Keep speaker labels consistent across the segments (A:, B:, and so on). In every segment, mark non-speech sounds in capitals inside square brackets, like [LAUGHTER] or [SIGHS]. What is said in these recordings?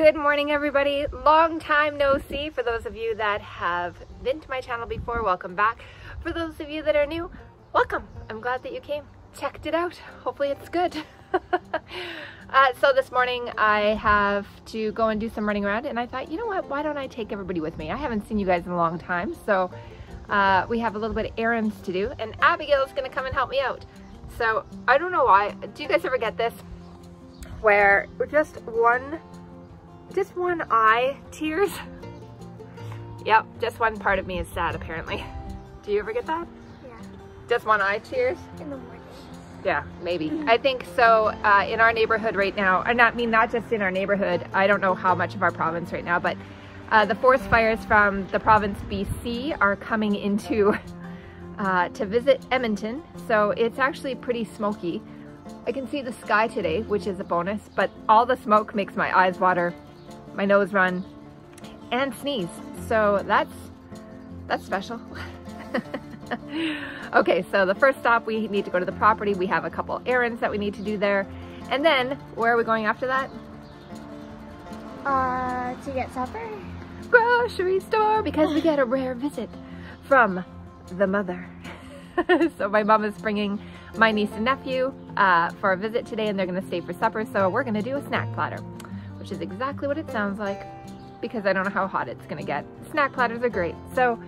A: Good morning, everybody. Long time no see. For those of you that have been to my channel before, welcome back. For those of you that are new, welcome. I'm glad that you came, checked it out. Hopefully it's good. [LAUGHS] uh, so this morning I have to go and do some running around and I thought, you know what, why don't I take everybody with me? I haven't seen you guys in a long time, so uh, we have a little bit of errands to do and Abigail's gonna come and help me out. So I don't know why, do you guys ever get this? Where just one just one eye tears. Yep, just one part of me is sad apparently. Do you ever get that?
B: Yeah.
A: Just one eye tears?
B: In the morning.
A: Yeah, maybe. I think so uh, in our neighborhood right now, and not I mean not just in our neighborhood, I don't know how much of our province right now, but uh, the forest fires from the province BC are coming into uh, to visit Edmonton. So it's actually pretty smoky. I can see the sky today, which is a bonus, but all the smoke makes my eyes water my nose run, and sneeze. So that's, that's special. [LAUGHS] okay, so the first stop, we need to go to the property. We have a couple errands that we need to do there. And then, where are we going after that?
B: Uh, to get supper?
A: Grocery store, because we get a rare visit from the mother. [LAUGHS] so my mom is bringing my niece and nephew uh, for a visit today and they're gonna stay for supper. So we're gonna do a snack platter which is exactly what it sounds like because I don't know how hot it's gonna get. Snack platters are great. So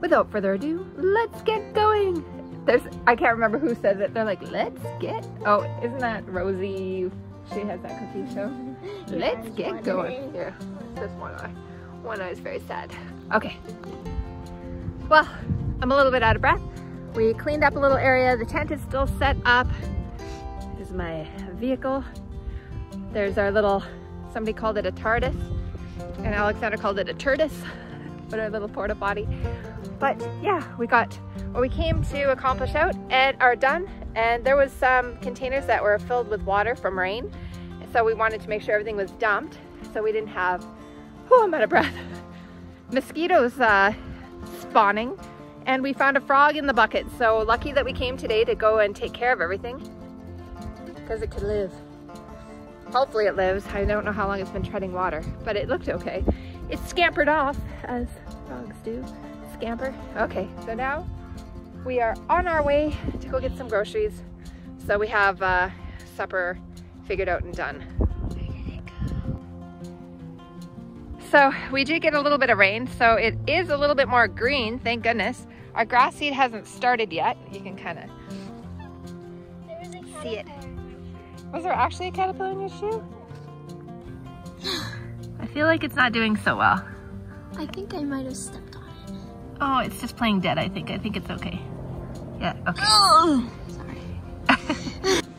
A: without further ado, let's get going. There's, I can't remember who says it. They're like, let's get, oh, isn't that Rosie? She has that cookie show.
B: Yeah, [LAUGHS]
A: let's get going. Yeah, just one eye. One eye is very sad. Okay. Well, I'm a little bit out of breath. We cleaned up a little area. The tent is still set up. This is my vehicle. There's our little Somebody called it a TARDIS and Alexander called it a TURDIS, but our little porta potty. But yeah, we got what we came to accomplish out and are done. And there was some containers that were filled with water from rain. So we wanted to make sure everything was dumped so we didn't have, oh, I'm out of breath, [LAUGHS] mosquitoes uh, spawning. And we found a frog in the bucket. So lucky that we came today to go and take care of everything because it could live. Hopefully it lives. I don't know how long it's been treading water, but it looked okay. It scampered off, as frogs do. Scamper. Okay, so now we are on our way to go get some groceries. So we have uh, supper figured out and done. So we did get a little bit of rain, so it is a little bit more green, thank goodness. Our grass seed hasn't started yet. You can kind of see it. Was there actually a caterpillar in your shoe? [GASPS] I feel like it's not doing so well.
B: I think I might have stepped on it.
A: Oh, it's just playing dead, I think. I think it's okay. Yeah, okay.
B: Oh! Sorry. [LAUGHS]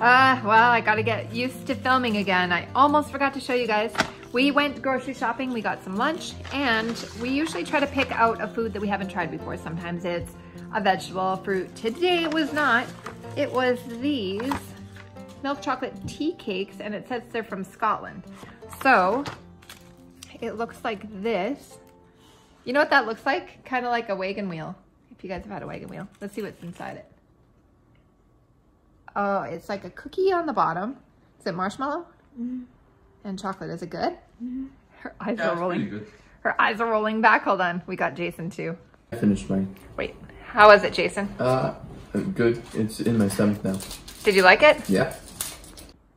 A: Uh, well, I gotta get used to filming again. I almost forgot to show you guys. We went grocery shopping, we got some lunch, and we usually try to pick out a food that we haven't tried before. Sometimes it's a vegetable, fruit. Today it was not. It was these milk chocolate tea cakes, and it says they're from Scotland. So, it looks like this. You know what that looks like? Kind of like a wagon wheel, if you guys have had a wagon wheel. Let's see what's inside it. Oh, it's like a cookie on the bottom. Is it marshmallow?
B: Mm-hmm.
A: And chocolate. Is it good? Her eyes
C: Yeah,
A: are rolling.
C: good.
A: Her eyes are rolling back. Hold on. We got Jason too.
C: I finished mine.
A: Wait, how was it, Jason?
C: Uh, good. It's in my stomach now.
A: Did you like it?
C: Yeah.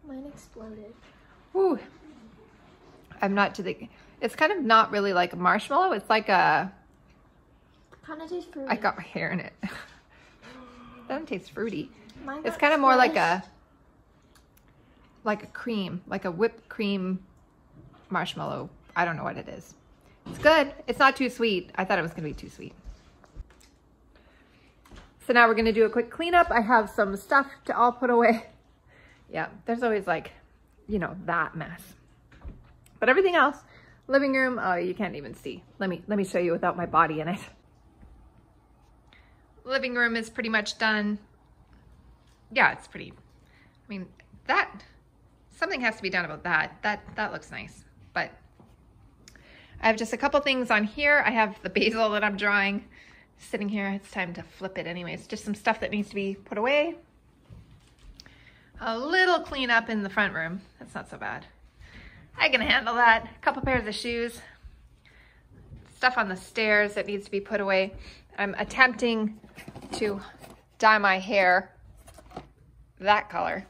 B: Mine exploded.
A: Ooh. I'm not to the. It's kind of not really like a marshmallow. It's like a.
B: Kind of tastes fruity.
A: I got my hair in it. [LAUGHS] Doesn't taste fruity.
B: Mine
A: It's kind of more like a. Like a cream, like a whipped cream marshmallow. I don't know what it is. It's good. It's not too sweet. I thought it was gonna be too sweet. So now we're gonna do a quick cleanup. I have some stuff to all put away. [LAUGHS] Yeah, there's always like, you know, that mess. But everything else, living room, oh, you can't even see. Let me, let me show you without my body in it. [LAUGHS] Living room is pretty much done. Yeah, it's pretty, I mean, that, something has to be done about that. That, that looks nice, but I have just a couple things on here. I have the basil that I'm drawing sitting here. It's time to flip it anyways. Just some stuff that needs to be put away. A little cleanup in the front room. That's not so bad. I can handle that. A couple pairs of shoes. Stuff on the stairs that needs to be put away. I'm attempting to dye my hair that color.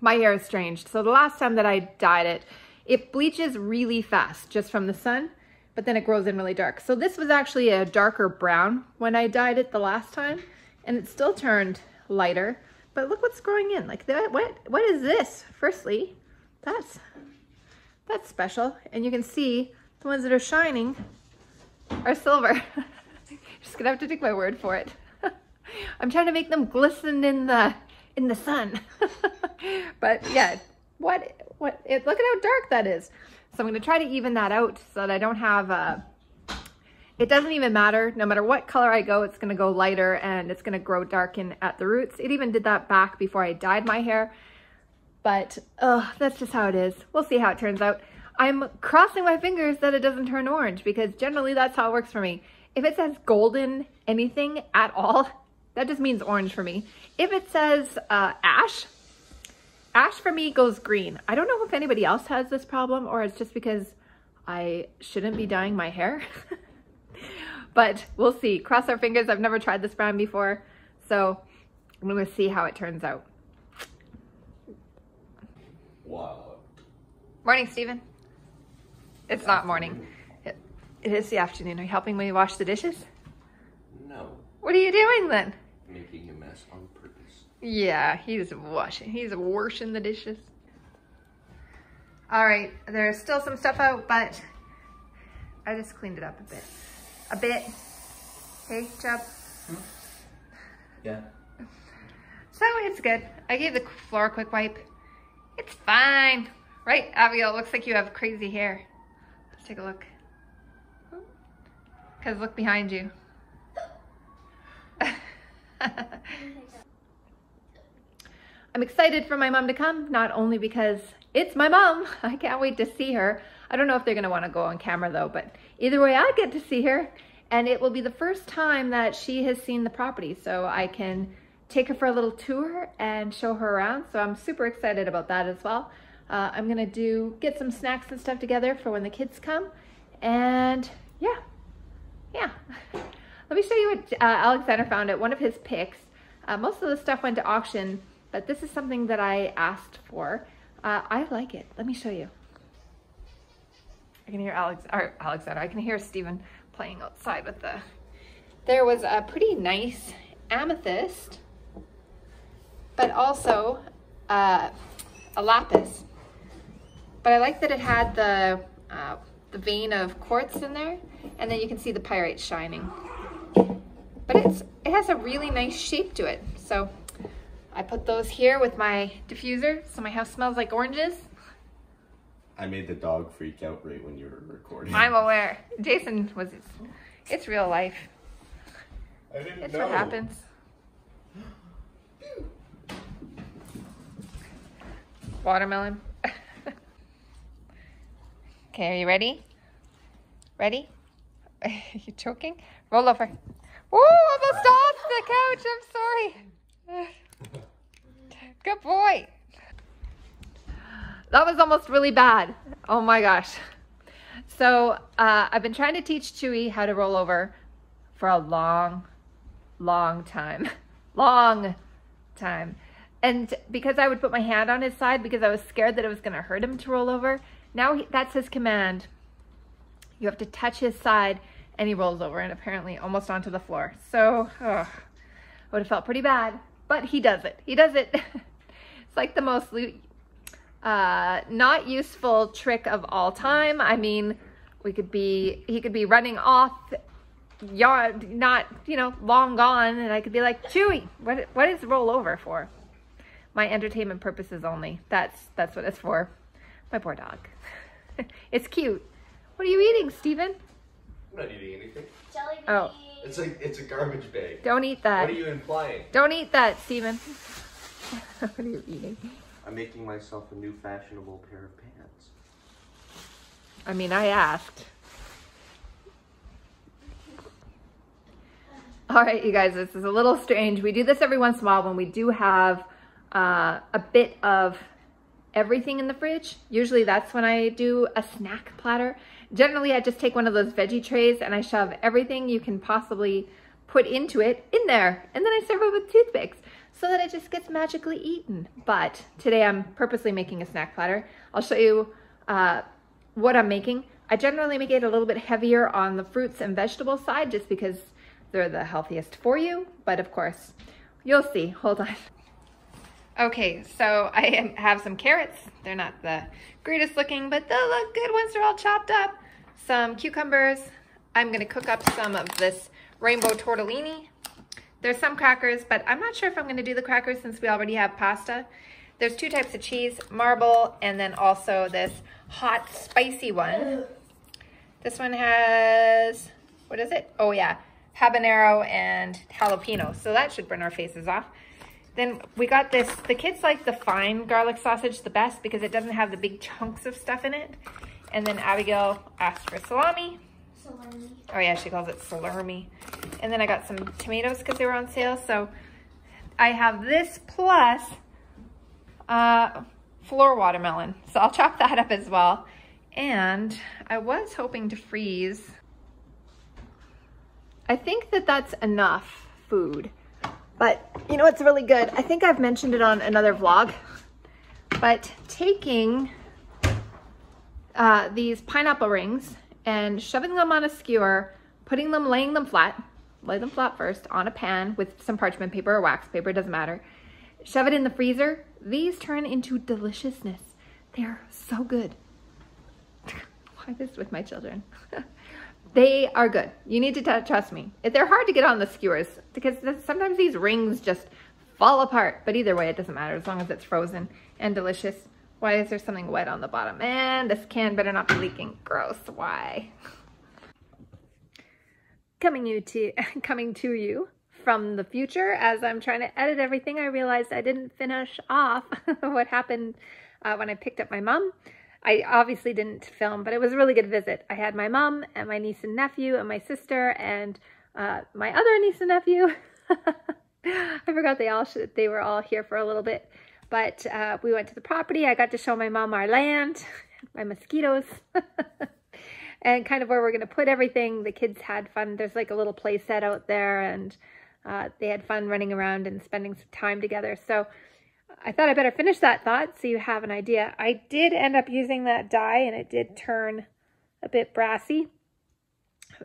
A: My hair is strange. So the last time that I dyed it, it bleaches really fast just from the sun, but then it grows in really dark. So this was actually a darker brown when I dyed it the last time, and it still turned lighter. But look what's growing in. Like that, what what is this? Firstly, that's that's special. And you can see the ones that are shining are silver. [LAUGHS] Just gonna have to take my word for it. [LAUGHS] I'm trying to make them glisten in the in the sun. [LAUGHS] but yeah, what what it, look at how dark that is. So I'm gonna try to even that out so that I don't have a, it doesn't even matter. No matter what color I go, it's gonna go lighter and it's gonna grow darken at the roots. It even did that back before I dyed my hair. But oh, that's just how it is. We'll see how it turns out. I'm crossing my fingers that it doesn't turn orange because generally that's how it works for me. If it says golden anything at all, that just means orange for me. If it says uh, ash, ash for me goes green. I don't know if anybody else has this problem or it's just because I shouldn't be dyeing my hair. [LAUGHS] but we'll see. Cross our fingers. I've never tried this brand before. So I'm going to see how it turns out.
C: Wow.
A: Morning, Stephen. It's not morning. It, it is the afternoon. Are you helping me wash the dishes?
C: No.
A: What are you doing then?
C: Making a mess on purpose.
A: Yeah, he's washing. He's washing the dishes. All right, there's still some stuff out, but I just cleaned it up a bit. A bit. Hey, Chubb. Hmm?
C: Yeah.
A: So it's good. I gave the floor a quick wipe. It's fine. Right, Abigail? It looks like you have crazy hair. Let's take a look. Because look behind you. [LAUGHS] [LAUGHS] I'm excited for my mom to come, not only because it's my mom. [LAUGHS] I can't wait to see her. I don't know if they're want to go on camera though, but either way, I get to see her. And it will be the first time that she has seen the property, so I can take her for a little tour and show her around. So I'm super excited about that as well. Uh, I'm gonna do get some snacks and stuff together for when the kids come. And yeah, yeah. [LAUGHS] Let me show you what uh, Alexander found at one of his picks. Uh, most of the stuff went to auction, but this is something that I asked for. Uh, I like it. Let me show you. I can hear Alex, or Alexander, I can hear Stephen playing outside with the, there was a pretty nice amethyst, but also uh, a lapis. But I like that it had the, uh, the vein of quartz in there, and then you can see the pyrite shining. But it's it has a really nice shape to it. So I put those here with my diffuser, so my house smells like oranges.
C: I made the dog freak out right when you were recording.
A: I'm aware. Jason was, it's real life.
C: I didn't
A: It's what happens. Watermelon. [LAUGHS] okay, are you ready? Ready? Are [LAUGHS] you choking? Roll over. Woo, almost off the couch. I'm sorry. Good boy. That was almost really bad. Oh my gosh. So uh, I've been trying to teach Chewy how to roll over for a long, long time. [LAUGHS] long time. And because I would put my hand on his side because I was scared that it was going to hurt him to roll over, now he, that's his command. You have to touch his side and he rolls over and apparently almost onto the floor. So, oh, would have felt pretty bad, but he does it. He does it. [LAUGHS] it's like the most uh, not useful trick of all time. I mean, we could be, he could be running off yard, not, you know, long gone. And I could be like, Chewy, what, what is roll over for? My entertainment purposes only. That's, that's what it's for. My poor dog. [LAUGHS] it's cute. What are you eating, Steven?
C: I'm not eating anything.
B: Jelly beans.
A: Oh.
C: It's like it's a garbage bag.
A: Don't eat that.
C: What are you implying?
A: Don't eat that, Steven. [LAUGHS] what are you eating?
D: I'm making myself a new fashionable pair of pants.
A: I mean, I asked. All right, you guys, this is a little strange. We do this every once in a while when we do have uh, a bit of everything in the fridge. Usually that's when I do a snack platter. Generally, I just take one of those veggie trays and I shove everything you can possibly put into it in there. And then I serve it with toothpicks so that it just gets magically eaten. But today I'm purposely making a snack platter. I'll show you uh, what I'm making. I generally make it a little bit heavier on the fruits and vegetable side just because they're the healthiest for you. But of course, you'll see. Hold on. Okay, so I have some carrots. They're not the greatest looking, but they'll look good once they're all chopped up. Some cucumbers. I'm gonna cook up some of this rainbow tortellini. There's some crackers, but I'm not sure if I'm gonna do the crackers since we already have pasta. There's two types of cheese, marble, and then also this hot spicy one. This one has, what is it? Oh yeah, habanero and jalapeno. So that should burn our faces off. Then we got this, the kids like the fine garlic sausage the best because it doesn't have the big chunks of stuff in it. And then Abigail asked for salami. Oh yeah, she calls it salami. And then I got some tomatoes because they were on sale. So I have this plus uh, floor watermelon. So I'll chop that up as well. And I was hoping to freeze. I think that that's enough food. But you know what's really good? I think I've mentioned it on another vlog. But taking uh, these pineapple rings and shoving them on a skewer, putting them, laying them flat, lay them flat first on a pan with some parchment paper or wax paper, doesn't matter. Shove it in the freezer. These turn into deliciousness. They're so good. [LAUGHS] Why this with my children? [LAUGHS] they are good. You need to trust me. If They're hard to get on the skewers because sometimes these rings just fall apart. But either way, it doesn't matter as long as it's frozen and delicious. Why is there something wet on the bottom? And this can better not be leaking. Gross. Why? Coming you to [LAUGHS] coming to you from the future as I'm trying to edit everything, I realized I didn't finish off [LAUGHS] what happened uh, when I picked up my mom. I obviously didn't film, but it was a really good visit. I had my mom and my niece and nephew and my sister and uh, my other niece and nephew. [LAUGHS] I forgot they all should, they were all here for a little bit. But uh, we went to the property. I got to show my mom our land, [LAUGHS] my mosquitoes, [LAUGHS] and kind of where we're going to put everything. The kids had fun. There's like a little play set out there, and uh, they had fun running around and spending some time together. So I thought I better finish that thought so you have an idea. I did end up using that dye, and it did turn a bit brassy.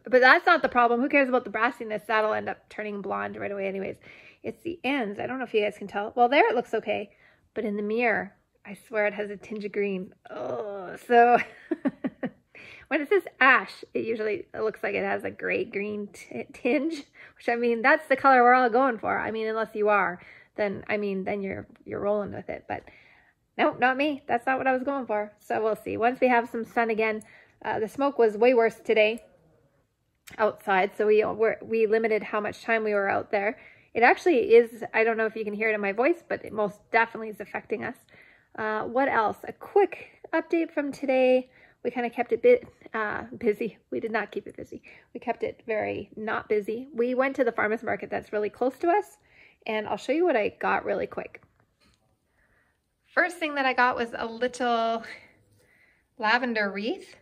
A: But that's not the problem. Who cares about the brassiness? That'll end up turning blonde right away anyways. It's the ends. I don't know if you guys can tell. Well, there it looks okay. But in the mirror, I swear it has a tinge of green. Oh, so [LAUGHS] when it says ash, it usually it looks like it has a gray green tinge, which I mean, that's the color we're all going for. I mean, unless you are, then I mean, then you're you're rolling with it. But no, not me. That's not what I was going for. So we'll see. Once we have some sun again, uh, the smoke was way worse today outside, so we were we limited how much time we were out there. It actually is, I don't know if you can hear it in my voice, but it most definitely is affecting us. Uh, what else? A quick update from today. We kind of kept it bit uh, busy. We did not keep it busy. We kept it very not busy. We went to the farmer's market that's really close to us, and I'll show you what I got really quick. First thing that I got was a little lavender wreath.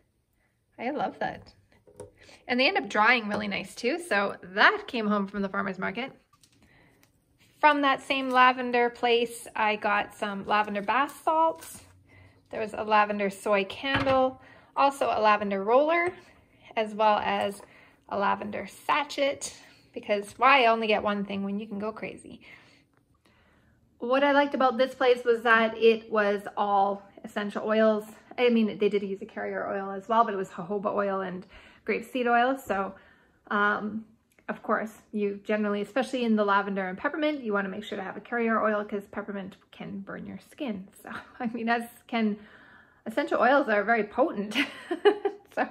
A: I love that. And they end up drying really nice too, so that came home from the farmer's market. From that same lavender place, I got some lavender bath salts. There was a lavender soy candle, also a lavender roller, as well as a lavender sachet, because why only get one thing when you can go crazy? What I liked about this place was that it was all essential oils. I mean, they did use a carrier oil as well, but it was jojoba oil and grapeseed oil. So um, of course, you generally, especially in the lavender and peppermint, you want to make sure to have a carrier oil because peppermint can burn your skin. [LAUGHS] So, I mean, as can essential oils are very potent. [LAUGHS] so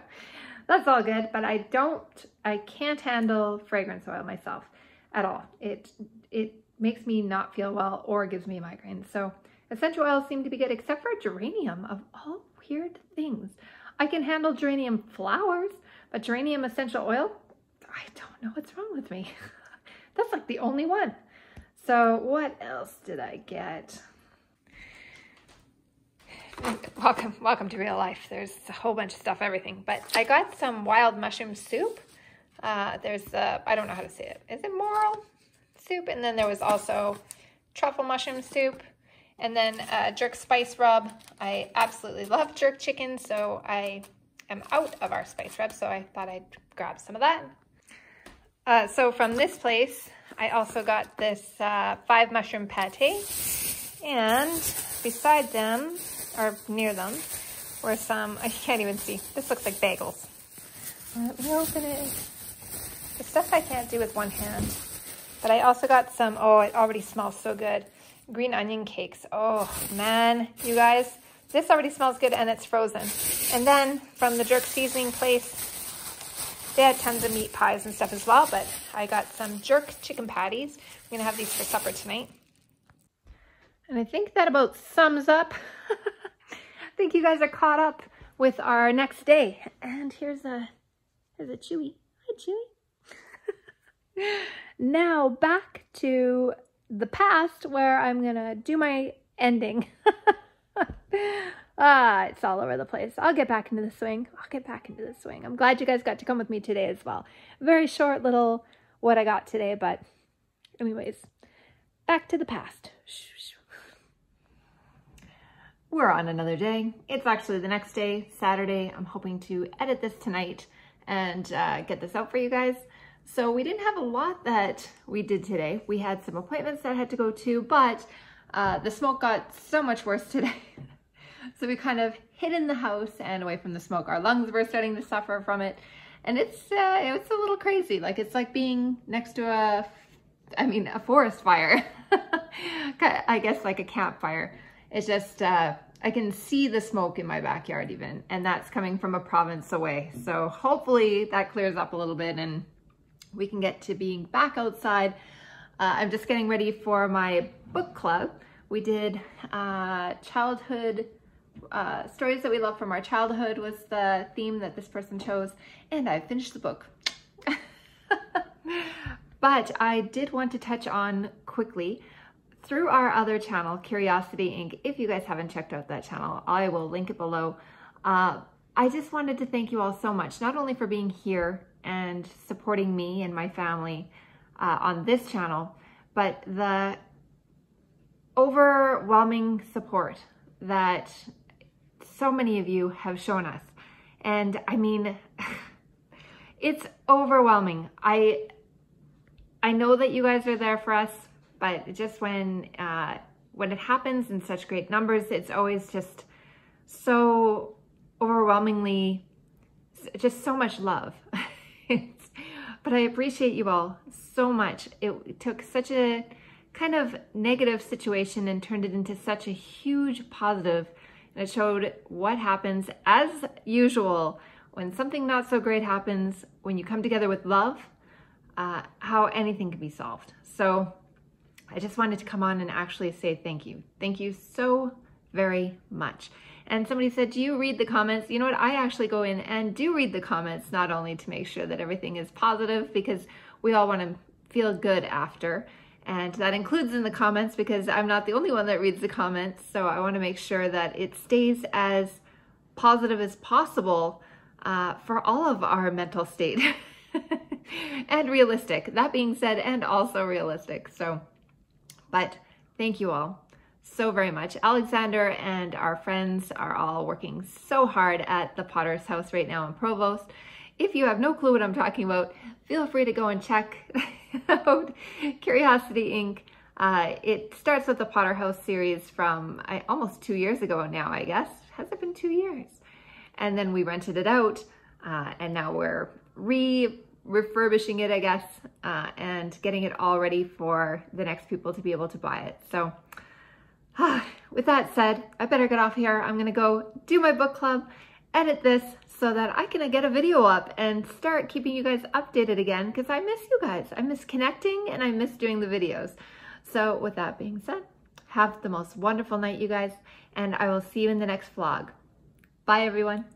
A: that's all good, but I don't, I can't handle fragrance oil myself at all. It, it makes me not feel well or gives me migraines. So essential oils seem to be good except for geranium of all weird things. I can handle geranium flowers, but geranium essential oil, I don't know what's wrong with me. [LAUGHS] That's like the only one. So what else did I get? welcome, welcome to real life. There's a whole bunch of stuff, everything. But I got some wild mushroom soup. Uh, there's, uh, I don't know how to say it. Is it morel soup? And then there was also truffle mushroom soup. And then uh, jerk spice rub. I absolutely love jerk chicken, so I am out of our spice rub, so I thought I'd grab some of that. Uh, so from this place, I also got this uh, five mushroom pate. And beside them, or near them, were some, I can't even see, this looks like bagels. Let me open it. The stuff I can't do with one hand. But I also got some, oh, it already smells so good. Green onion cakes. Oh, man, you guys, this already smells good and it's frozen. And then from the jerk seasoning place, they had tons of meat pies and stuff as well, but I got some jerk chicken patties. I'm gonna have these for supper tonight. And I think that about sums up. [LAUGHS] I think you guys are caught up with our next day. And here's a, here's a Chewy. Hi, Chewy. [LAUGHS] now back to the past where I'm gonna do my ending. [LAUGHS] ah, it's all over the place. I'll get back into the swing. I'll get back into the swing. I'm glad you guys got to come with me today as well. Very short little what I got today, but anyways, back to the past. We're on another day. It's actually the next day, Saturday. I'm hoping to edit this tonight and uh, get this out for you guys. So we didn't have a lot that we did today. We had some appointments that I had to go to, but uh, the smoke got so much worse [LAUGHS] today. So we kind of hid in the house and away from the smoke. Our lungs were starting to suffer from it. And it's, uh, it's a little crazy. Like it's like being next to a, I mean, a forest fire. [LAUGHS] I guess like a campfire. It's just, uh, I can see the smoke in my backyard even, and that's coming from a province away. So hopefully that clears up a little bit and we can get to being back outside. Uh, I'm just getting ready for my book club. We did uh, childhood uh, stories that we love from our childhood was the theme that this person chose, and I finished the book. [LAUGHS] but I did want to touch on quickly through our other channel, Curiosity Inc. If you guys haven't checked out that channel, I will link it below. Uh, I just wanted to thank you all so much, not only for being here and supporting me and my family uh, on this channel, but the overwhelming support that so many of you have shown us. And I mean, [LAUGHS] it's overwhelming. I I know that you guys are there for us, but just when uh, when it happens in such great numbers, it's always just so overwhelmingly, just so much love. [LAUGHS] but I appreciate you all so much. It took such a kind of negative situation and turned it into such a huge positive. And it showed what happens as usual when something not so great happens, when you come together with love, uh, how anything can be solved. So I just wanted to come on and actually say thank you. Thank you so very much. And somebody said, do you read the comments? You know what? I actually go in and do read the comments, not only to make sure that everything is positive, because we all want to feel good after. And that includes in the comments because I'm not the only one that reads the comments. So I want to make sure that it stays as positive as possible uh, for all of our mental state [LAUGHS] and realistic. That being said, and also realistic. So, but thank you all so very much. Alexander and our friends are all working so hard at the Potter's House right now in Provost. If you have no clue what I'm talking about, feel free to go and check [LAUGHS] [LAUGHS] Curiosity Inc. Uh, it starts with the Potter House series from I, almost two years ago now, I guess. Has it been two years? And then we rented it out, uh, and now we're re refurbishing it, I guess, uh, and getting it all ready for the next people to be able to buy it. So [SIGHS] with that said, I better get off here. I'm gonna go do my book club, edit this so that I can get a video up and start keeping you guys updated again because I miss you guys. I miss connecting and I miss doing the videos. So with that being said, have the most wonderful night, you guys, and I will see you in the next vlog. Bye, everyone.